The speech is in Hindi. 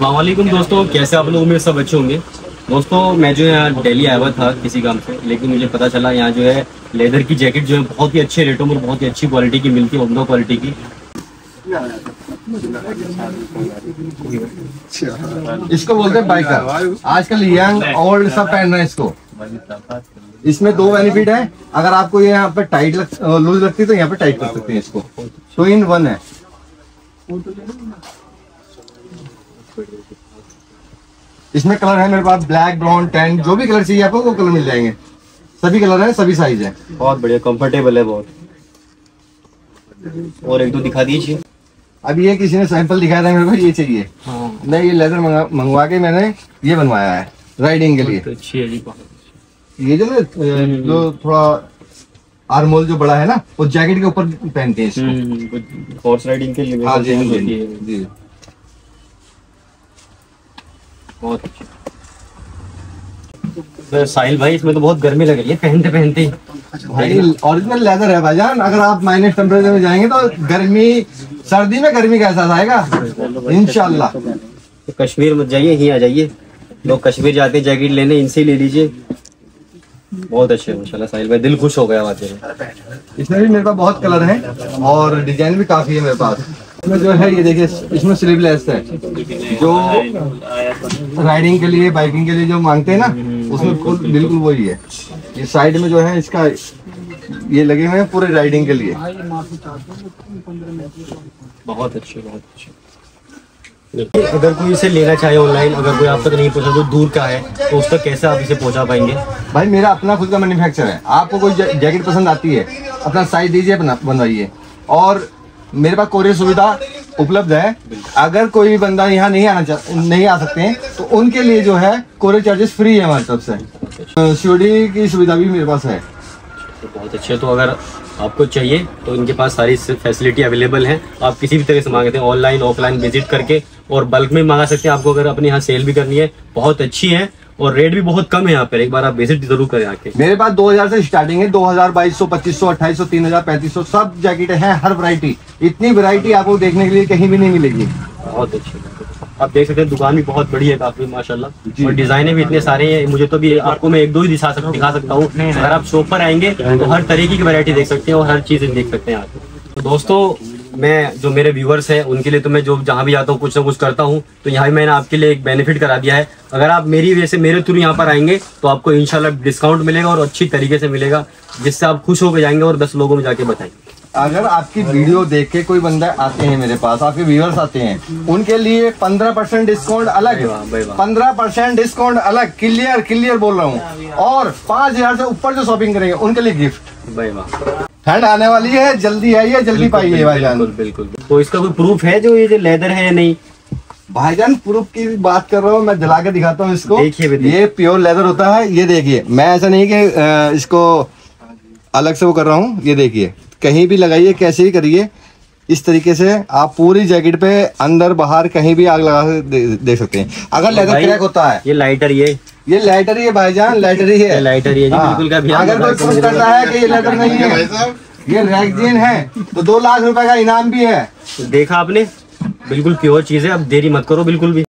वालेकुम दोस्तों कैसे आप लोग उम्मीद सब अच्छे होंगे? दोस्तों मैं जो यहाँ दिल्ली आया हुआ था किसी काम से लेकिन मुझे पता चला यहाँ जो है लेदर की जैकेट जो है बहुत ही अच्छे रेटों में बहुत ही अच्छी क्वालिटी की मिलती है उमदा क्वालिटी की। इसको बोलते हैं बाइकर आजकल यंग ओल्ड सब पहन रहे हैं इसको। इसमें दो बेनिफिट है। अगर आपको ये यहाँ पे टाइट लग, लूज लगती है तो यहाँ पे टाइट कर सकते हैं इसको। टू इन वन है। इसमें कलर है मेरे पास ब्लैक ब्राउन टेन जो भी कलर चाहिए आपको वो कलर मिल जाएँगे। सभी कलर है सभी साइज़ है। बहुत बढ़िया कंफर्टेबल है बहुत। और एक दो दिखा दीजिए। अब ये किसी ने सैंपल दिखाया था मेरे को ये चाहिए। हाँ। मैं ये लेदर मंगवा के मैंने ये बनवाया है राइडिंग के लिए। तो अच्छी है ये जो ना जो थोड़ा आर्मोल जो बड़ा है ना वो जैकेट के ऊपर पहनते हैं इसको। हॉर्स राइडिंग के लिए हाँ जी है। जी। बहुत तो साहिल भाई इसमें तो बहुत गर्मी लग रही है पहनते पहनते ही। भाई ओरिजिनल लेदर है भाईजान। अगर आप माइनस टेम्परेचर में जाएँगे तो गर्मी सर्दी में गर्मी का एहसास आएगा। इंशाल्लाह। तो कश्मीर मत जाइए यहीं आ जाइए। लोग कश्मीर जाते हैं जैकेट लेने इनसे ही ले लीजिए। बहुत अच्छे हैं माशाल्लाह साहिल भाई दिल खुश हो गया में इसमें भी मेरे पास बहुत कलर है और डिज़ाइन भी काफ़ी है मेरे पास। इसमें जो है ये देखिए इसमें स्लीवलेस है। जो राइडिंग के लिए बाइकिंग के लिए जो मांगते हैं ना उसमें फुल बिल्कुल वही है। ये साइड में जो है इसका ये लगे हुए हैं पूरे राइडिंग के लिए। बहुत अच्छे बहुत अच्छे। अगर कोई इसे लेना चाहे ऑनलाइन अगर कोई आप तक नहीं पहुँचा तो दूर का है तो उस तक कैसे आप इसे पहुँचा पाएँगे? भाई मेरा अपना खुद का मैन्युफैक्चर है। आपको कोई जैकेट पसंद आती है अपना साइज़ दीजिए अपना बनवाइए। और मेरे पास कोरियर सुविधा उपलब्ध है। अगर कोई भी बंदा यहाँ नहीं आना चाह नहीं आ सकते हैं तो उनके लिए जो है कोरियर चार्जेस फ्री है हमारी तरफ़ से। सीओडी की सुविधा भी मेरे पास है। तो बहुत अच्छे तो अगर आपको चाहिए तो इनके पास सारी फैसिलिटी अवेलेबल है। आप किसी भी तरह से मांगते हैं ऑनलाइन ऑफलाइन विज़िट करके और बल्क में मंगा सकते हैं। आपको अगर अपने यहाँ सेल भी करनी है बहुत अच्छी है। और रेट भी बहुत कम है यहाँ पर। एक बार आप विज़िट ज़रूर करें आके। मेरे पास 2000 से स्टार्टिंग है 2000 2200 2500 2800 3000 3500 सब जैकेट हैं हर वैरायटी इतनी वैरायटी आपको देखने के लिए कहीं भी नहीं मिलेगी। बहुत अच्छी आप देख सकते हैं दुकान भी बहुत बड़ी है काफ़ी माशाल्लाह। और डिजाइने भी इतने सारे हैं मुझे तो भी आपको मैं एक दो ही दिखा सकता दिखा सकता हूँ। अगर आप शॉप पर आएँगे तो हर तरीके की वैरायटी देख सकते हैं और हर चीज़ देख सकते हैं आप। तो दोस्तों मैं जो मेरे व्यूवर्स हैं उनके लिए तो मैं जो जहाँ भी जाता हूँ कुछ ना कुछ करता हूँ तो यहाँ भी मैंने आपके लिए एक बेनिफिट करा दिया है। अगर आप मेरी वजह से मेरे थ्रू यहाँ पर आएँगे तो आपको इंशाल्लाह डिस्काउंट मिलेगा और अच्छी तरीके से मिलेगा जिससे आप खुश होकर जाएँगे और दस लोगों में जाके बताएँगे अगर आपकी वीडियो देख के कोई बंदा आते हैं मेरे पास आपके व्यूअर्स आते हैं उनके लिए पंद्रह परसेंट डिस्काउंट अलग। पंद्रह परसेंट डिस्काउंट अलग क्लियर क्लियर बोल रहा हूँ। और पाँच हज़ार से ऊपर जो शॉपिंग करेंगे उनके लिए गिफ्ट भाई वाह। ठंड आने वाली है जल्दी आइए जल्दी पाइए भाईजान। बिल्कुल बिल्कुल तो इसका कोई प्रूफ है जो ये जो लेदर है या नहीं? भाईजान प्रूफ की बात कर रहा हूँ मैं जला के दिखाता हूँ इसको। देखिए ये प्योर लेदर होता है ये देखिए। मैं ऐसा नहीं कि इसको अलग से वो कर रहा हूँ ये देखिए। कहीं भी लगाइए कैसे ही करिए इस तरीके से आप पूरी जैकेट पे अंदर बाहर कहीं भी आग लगा दे, दे सकते हैं। अगर लेदर क्रैक होता है। ये लाइटर ये ये लाइटर ही है भाईजान लाइटर ही है। लाइटर ही जी हाँ, बिल्कुल का भी अगर कोई पूछ करता है कि ये लेटर नहीं है ये रैगजीन है तो दो लाख रुपए का इनाम भी है। देखा आपने? बिल्कुल प्योर चीज़ है अब देरी मत करो बिल्कुल भी।